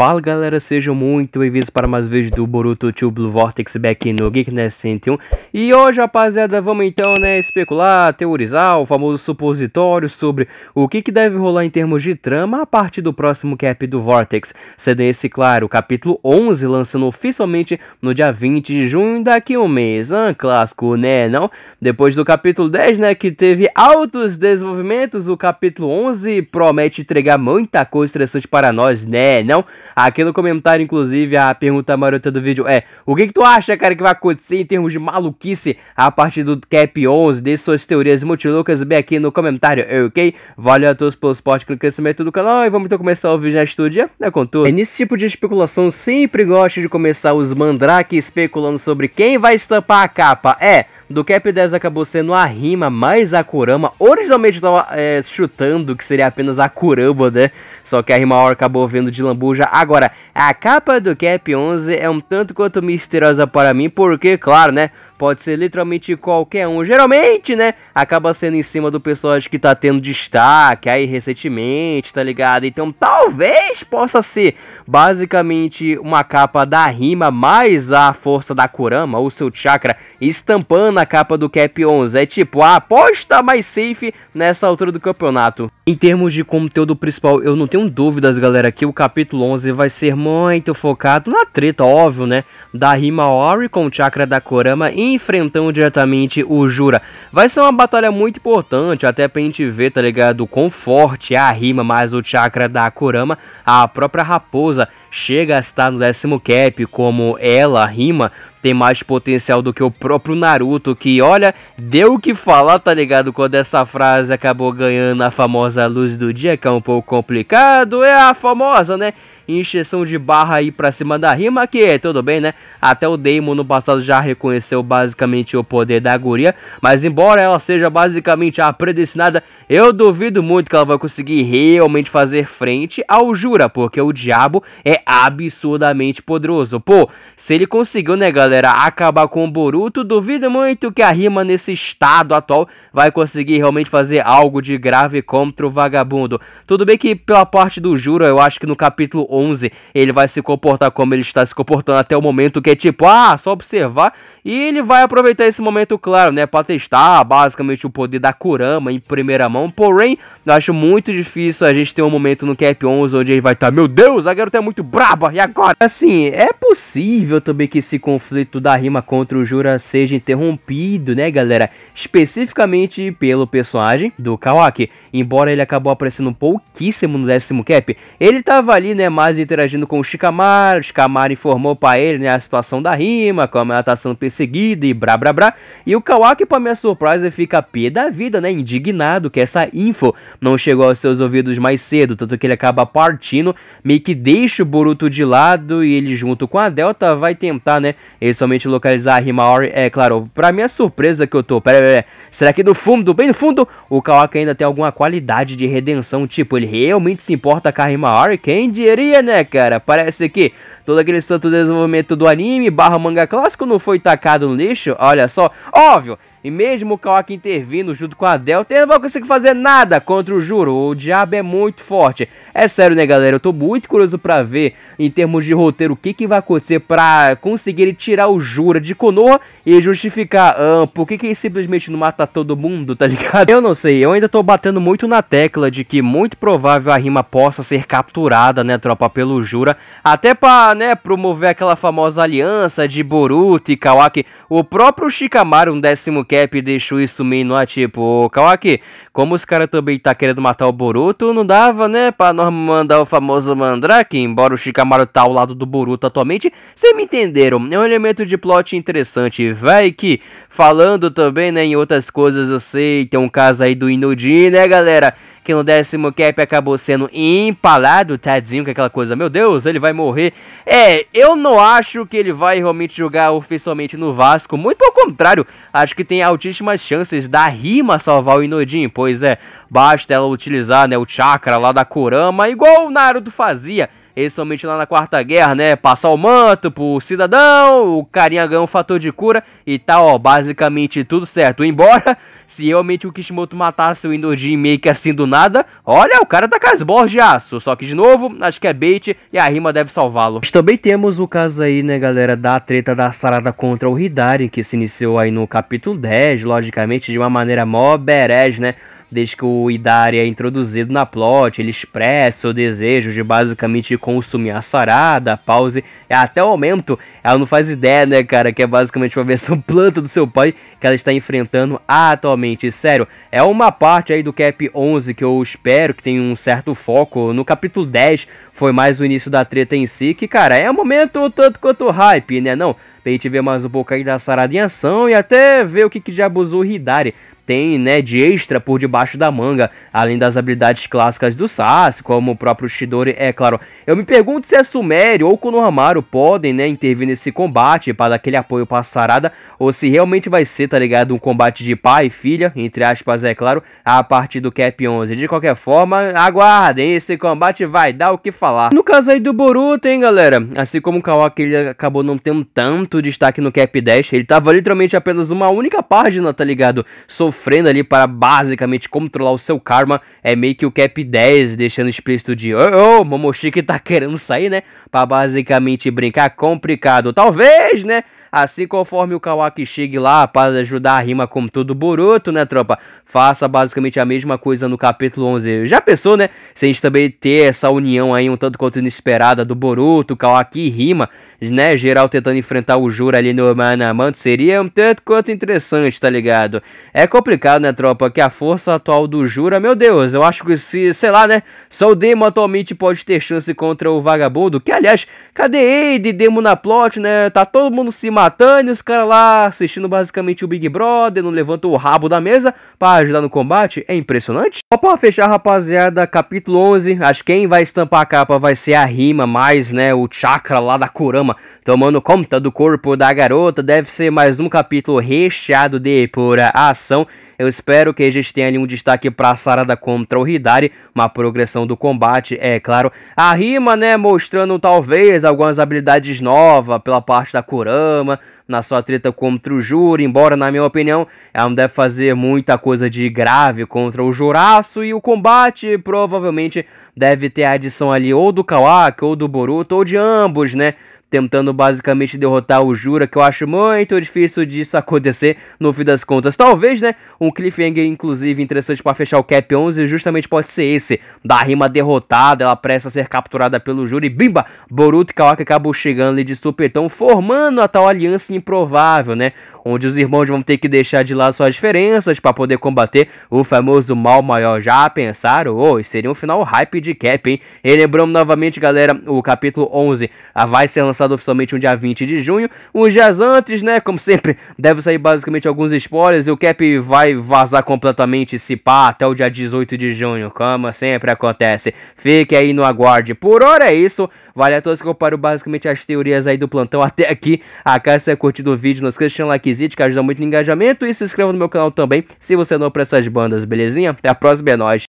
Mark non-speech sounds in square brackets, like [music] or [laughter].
Fala galera, sejam muito bem-vindos para mais vídeo do Boruto Tube Blue Vortex aqui no Geekness 101 E hoje rapaziada, vamos então né, especular, teorizar o famoso supositório sobre o que, que deve rolar em termos de trama a partir do próximo cap do Vortex Sendo esse, claro, o capítulo 11 lançando oficialmente no dia 20 de junho daqui um mês Ah, clássico, né, não? Depois do capítulo 10, né, que teve altos desenvolvimentos, o capítulo 11 promete entregar muita coisa interessante para nós, né, não? Aqui no comentário, inclusive, a pergunta marota do vídeo é: O que, que tu acha, cara, que vai acontecer em termos de maluquice a partir do Cap 11? Deixe suas teorias muito loucas bem aqui no comentário, ok? Valeu a todos pelo suporte no crescimento do canal e vamos então começar o vídeo na estúdio, né, com tudo. E nesse tipo de especulação, sempre gosto de começar os mandrake especulando sobre quem vai estampar a capa. É do Cap 10 acabou sendo a rima mais a Kurama. Originalmente eu tava é, chutando que seria apenas a Kurama, né? Só que a rima acabou vendo de lambuja. Agora, a capa do Cap 11 é um tanto quanto misteriosa para mim, porque, claro, né? Pode ser literalmente qualquer um. Geralmente, né? Acaba sendo em cima do personagem que tá tendo destaque aí recentemente, tá ligado? Então talvez possa ser basicamente uma capa da rima mais a força da Kurama, o seu chakra, estampando a capa do Cap 11. É tipo, a aposta mais safe nessa altura do campeonato. Em termos de conteúdo principal, eu não tenho dúvidas, galera, que o capítulo 11 vai ser muito focado na treta, óbvio, né? Da Rima Ori com o chakra da Kurama enfrentando diretamente o Jura. Vai ser uma batalha muito importante, até pra gente ver, tá ligado? Quão forte é a Rima mais o chakra da Kurama. A própria raposa chega a estar no décimo cap, como ela, Rima, tem mais potencial do que o próprio Naruto, que olha, deu o que falar, tá ligado? Quando essa frase acabou ganhando a famosa luz do dia, que é um pouco complicado, é a famosa, né? Injeção de barra aí pra cima da rima, que é tudo bem, né? Até o Damon no passado já reconheceu basicamente o poder da guria, mas embora ela seja basicamente a predestinada, eu duvido muito que ela vai conseguir realmente fazer frente ao Jura, porque o diabo é absurdamente poderoso. Pô, se ele conseguiu, né, galera, acabar com o Boruto, duvido muito que a rima nesse estado atual vai conseguir realmente fazer algo de grave contra o vagabundo. Tudo bem que pela parte do Jura, eu acho que no capítulo 11 ele vai se comportar como ele está se comportando até o momento, que é tipo, ah, só observar e ele vai aproveitar esse momento, claro, né, para testar basicamente o poder da Kurama em primeira mão. Porém, eu acho muito difícil a gente ter um momento no Cap 11 onde ele vai estar, tá, meu Deus, a garota é muito braba, e agora? Assim, é possível também que esse conflito da rima contra o Jura seja interrompido, né, galera? Especificamente pelo personagem do Kawaki. Embora ele acabou aparecendo pouquíssimo no décimo cap, ele tava ali, né, mais interagindo com o Shikamaru. O Shikamaru informou para ele, né, a situação da rima, como ela tá sendo perseguida e brá brá brá. E o Kawaki, para minha surpresa, fica pé da vida, né? Indignado que essa info não chegou aos seus ouvidos mais cedo. Tanto que ele acaba partindo, meio que deixa o Boruto de lado e ele, junto com a Delta, vai tentar, né? Ele somente localizar a Himaori. É claro, pra minha surpresa que eu tô. Pera, pera, pera. Será que no fundo, bem no fundo, o Kawaki ainda tem alguma qualidade de redenção? Tipo, ele realmente se importa com a Himaori? Quem diria, né, cara? Parece que todo aquele santo desenvolvimento do anime barra manga clássico não foi tacado no lixo, olha só. Óbvio, e mesmo o Kawaki intervindo junto com a Delta, ele não vai conseguir fazer nada contra o Juro. O diabo é muito forte. É sério, né, galera? Eu tô muito curioso pra ver, em termos de roteiro, o que, que vai acontecer pra conseguir tirar o Jura de Konoha e justificar ah, por que, que ele simplesmente não mata todo mundo, tá [laughs] ligado? Eu não sei, eu ainda tô batendo muito na tecla de que muito provável a rima possa ser capturada, né, tropa, pelo Jura, até pra, né, promover aquela famosa aliança de Boruto e Kawaki. O próprio Shikamaru, um décimo cap, deixou isso meio no tipo, Kawaki, como os caras também tá querendo matar o Boruto, não dava, né, pra nós mandar o famoso Mandrake, embora o Shikamaru tá ao lado do Boruto atualmente, vocês me entenderam, é um elemento de plot interessante, vai que, falando também, né, em outras coisas, eu sei, tem um caso aí do Inudi, né, galera, que no décimo cap acabou sendo empalado, tadinho, é aquela coisa, meu Deus, ele vai morrer. É, eu não acho que ele vai realmente jogar oficialmente no Vasco, muito pelo contrário, acho que tem altíssimas chances da Rima salvar o Inodin, pois é, basta ela utilizar, né, o chakra lá da Kurama, igual o Naruto fazia, Esse somente lá na Quarta Guerra, né? Passar o manto pro cidadão, o carinha ganha um fator de cura e tá, ó, basicamente tudo certo. Embora, [laughs] se realmente o Kishimoto matasse o Indojin meio que assim do nada, olha, o cara tá com as bolas de aço. Só que, de novo, acho que é bait e a rima deve salvá-lo. Também temos o caso aí, né, galera, da treta da Sarada contra o Hidari, que se iniciou aí no capítulo 10, logicamente, de uma maneira mó berés, né? Desde que o Idari é introduzido na plot, ele expressa o desejo de basicamente consumir a sarada, a pause. É, até o momento, ela não faz ideia, né, cara, que é basicamente uma [laughs] versão planta do seu pai que ela está enfrentando atualmente. Sério, é uma parte aí do Cap 11 que eu espero que tenha um certo foco. No capítulo 10 foi mais o início da treta em si, que, cara, é um momento tanto quanto hype, né, não? Pra gente ver mais um pouco aí da Sarada em ação e até ver o que, que já abusou o Hidari tem, né, de extra por debaixo da manga, além das habilidades clássicas do Sasuke, como o próprio Shidori, é claro. Eu me pergunto se a Sumério ou Konohamaru podem, né, intervir nesse combate para dar aquele apoio para Sarada, ou se realmente vai ser, tá ligado, um combate de pai e filha, entre aspas, é claro, a partir do Cap 11. De qualquer forma, aguardem, esse combate vai dar o que falar. No caso aí do Boruto, hein, galera, assim como o Kawaki ele acabou não tendo tanto destaque no Cap 10, ele tava literalmente apenas uma única página, tá ligado, sofrendo sofrendo ali para basicamente controlar o seu karma. É meio que o cap 10 deixando explícito de ô, oh, Momoshiki tá querendo sair, né? Para basicamente brincar complicado. Talvez, né? Assim conforme o Kawaki chegue lá para ajudar a rima como todo Boruto, né, tropa? Faça basicamente a mesma coisa no capítulo 11. Já pensou, né? Se a gente também ter essa união aí um tanto quanto inesperada do Boruto, Kawaki e rima né, geral tentando enfrentar o Jura ali no Manamante seria um tanto quanto interessante, tá ligado? É complicado, né, tropa, que a força atual do Jura, meu Deus, eu acho que se, sei lá, né, só o Demo atualmente pode ter chance contra o Vagabundo, que aliás, cadê ele, Demo na plot, né, tá todo mundo se matando e os caras lá assistindo basicamente o Big Brother, não levantam o rabo da mesa para ajudar no combate, é impressionante. Só pra fechar, rapaziada, capítulo 11, acho que quem vai estampar a capa vai ser a Rima, mais, né, o Chakra lá da Kurama, tomando conta do corpo da garota. Deve ser mais um capítulo recheado de pura ação. Eu espero que a gente tenha ali um destaque pra Sarada contra o Hidari, uma progressão do combate, é claro. A rima, né, mostrando talvez algumas habilidades novas pela parte da Kurama, na sua treta contra o Juro, embora na minha opinião ela não deve fazer muita coisa de grave contra o Juraço e o combate provavelmente deve ter a adição ali ou do Kawaki ou do Boruto ou de ambos, né? Tentando basicamente derrotar o Jura, que eu acho muito difícil disso acontecer no fim das contas. Talvez, né, um cliffhanger inclusive interessante para fechar o Cap 11 justamente pode ser esse, da rima derrotada, ela presta a ser capturada pelo Jura e bimba, Boruto e Kawaki acabam chegando ali de supetão, formando a tal aliança improvável, né, onde os irmãos vão ter que deixar de lado suas diferenças para poder combater o famoso mal maior. Já pensaram? Oh, seria um final hype de Cap, hein? E lembramos novamente, galera, o capítulo 11 ah, vai ser lançado oficialmente no dia 20 de junho. Uns dias antes, né, como sempre, deve sair basicamente alguns spoilers e o Cap vai vazar completamente, se pá, até o dia 18 de junho, como sempre acontece. Fique aí no aguarde. Por hora é isso. Vale a todos que comparam basicamente as teorias aí do plantão até aqui. A casa você curtido o vídeo, não esqueça de deixar um likezito que ajuda muito no engajamento. E se inscreva no meu canal também, se você é para essas bandas, belezinha? Até a próxima, é nóis.